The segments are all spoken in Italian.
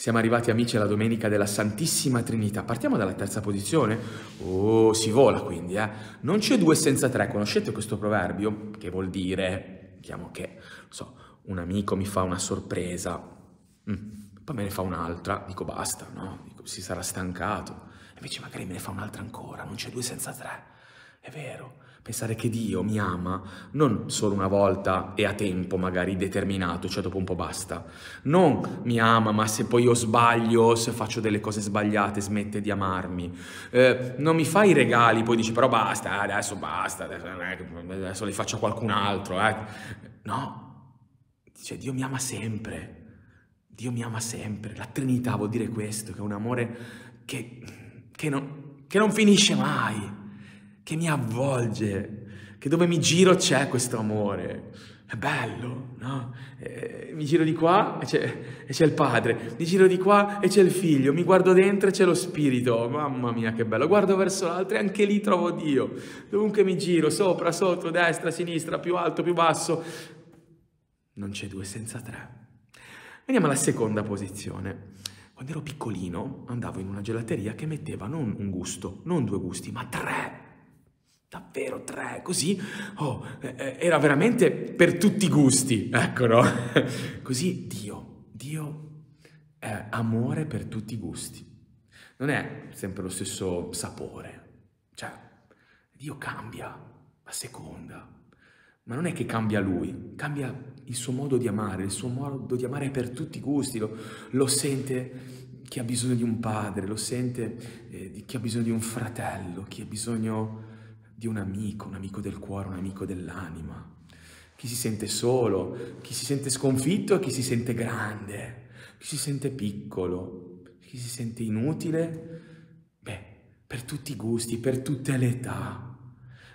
Siamo arrivati amici alla domenica della Santissima Trinità. Partiamo dalla terza posizione. Oh, si vola quindi, eh. Non c'è due senza tre. Conoscete questo proverbio? Che vuol dire, diciamo che, so, un amico mi fa una sorpresa, mm. poi me ne fa un'altra, dico basta, no? Dico, si sarà stancato. Invece magari me ne fa un'altra ancora, non c'è due senza tre. È vero. Pensare che Dio mi ama non solo una volta e a tempo magari determinato, cioè dopo un po' basta. Non mi ama, ma se poi io sbaglio, se faccio delle cose sbagliate, smette di amarmi. Eh, non mi fa i regali, poi dici però basta, adesso basta, adesso, adesso li faccio a qualcun altro. Eh. No, dice Dio mi ama sempre. Dio mi ama sempre. La Trinità vuol dire questo, che è un amore che, che, non, che non finisce mai che mi avvolge, che dove mi giro c'è questo amore. È bello, no? Eh, mi giro di qua e e c'è, il padre, mi giro di qua e c'è il figlio, mi guardo dentro e c'è lo spirito. Mamma mia che bello, guardo verso l'altro e anche lì trovo Dio. Dovunque mi giro, sopra, sotto, destra, sinistra, più alto, più basso. Non c'è due senza tre. Veniamo alla seconda posizione. Quando ero piccolino andavo in una gelateria che metteva non un gusto, non due gusti, ma tre davvero tre, così, oh, eh, eh, era veramente per tutti i gusti, ecco no? così Dio, Dio è amore per tutti i gusti, non è sempre lo stesso sapore, cioè Dio cambia a seconda, ma non è che cambia lui, cambia il suo modo di amare, il suo modo di amare per tutti i gusti, lo, lo sente chi ha bisogno di un padre, lo sente eh, chi ha bisogno di un fratello, chi ha bisogno di un amico, un amico del cuore, un amico dell'anima. Chi si sente solo, chi si sente sconfitto e chi si sente grande, chi si sente piccolo, chi si sente inutile. Beh, per tutti i gusti, per tutte le età.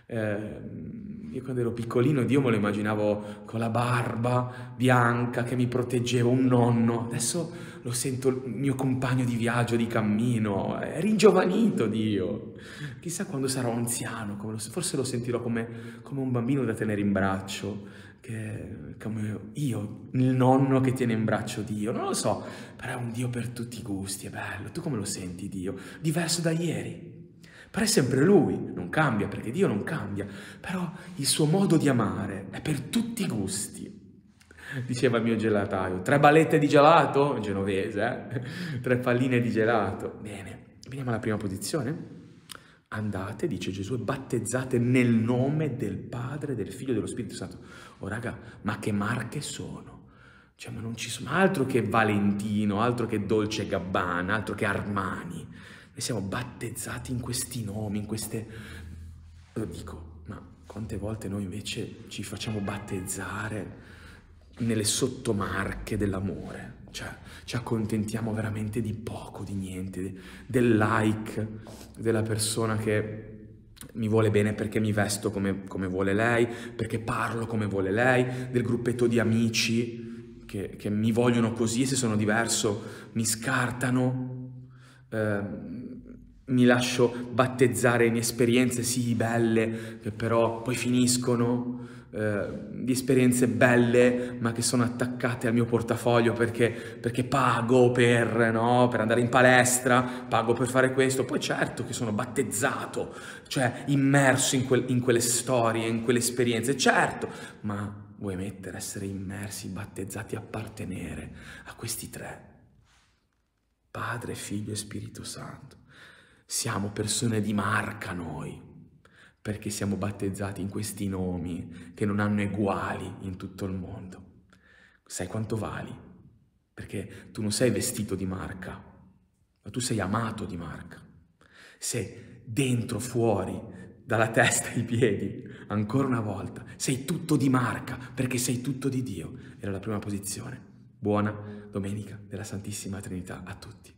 Eh, io quando ero piccolino Dio me lo immaginavo con la barba bianca che mi proteggeva, un nonno. Adesso lo sento il mio compagno di viaggio, di cammino. È ringiovanito Dio. Chissà quando sarò anziano, lo, forse lo sentirò come, come, un bambino da tenere in braccio, che, come io, il nonno che tiene in braccio Dio. Non lo so, però è un Dio per tutti i gusti, è bello. Tu come lo senti Dio? Diverso da ieri. Però è sempre lui, non cambia perché Dio non cambia, però il suo modo di amare è per tutti i gusti. Diceva il mio gelataio, tre ballette di gelato, genovese, eh? tre palline di gelato. Bene, veniamo alla prima posizione. Andate, dice Gesù, e battezzate nel nome del Padre, del Figlio e dello Spirito Santo. Oh raga, ma che marche sono? Cioè, ma non ci sono altro che Valentino, altro che Dolce Gabbana, altro che Armani. Noi siamo battezzati in questi nomi, in queste... Lo dico, ma quante volte noi invece ci facciamo battezzare nelle sottomarche dell'amore? Cioè, ci accontentiamo veramente di poco, di niente, del like della persona che mi vuole bene perché mi vesto come, come, vuole lei, perché parlo come vuole lei, del gruppetto di amici che, che mi vogliono così e se sono diverso mi scartano. Eh, mi lascio battezzare in esperienze sì belle, che però poi finiscono, eh, di esperienze belle ma che sono attaccate al mio portafoglio perché, perché pago per, no, per, andare in palestra, pago per fare questo, poi certo che sono battezzato, cioè immerso in, quel, in quelle storie, in quelle esperienze, certo, ma vuoi mettere, essere immersi, battezzati, appartenere a questi tre, Padre, Figlio e Spirito Santo. Siamo persone di marca noi, perché siamo battezzati in questi nomi che non hanno eguali in tutto il mondo. Sai quanto vali? Perché tu non sei vestito di marca, ma tu sei amato di marca. Sei dentro, fuori, dalla testa ai piedi, ancora una volta, sei tutto di marca perché sei tutto di Dio. Era la prima posizione. Buona domenica della Santissima Trinità a tutti.